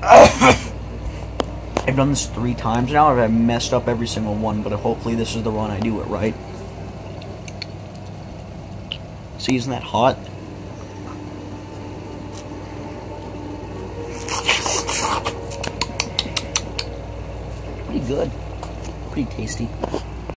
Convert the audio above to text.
I've done this three times now. I've messed up every single one, but hopefully this is the one I do it right. See, isn't that hot? Pretty good. Pretty tasty.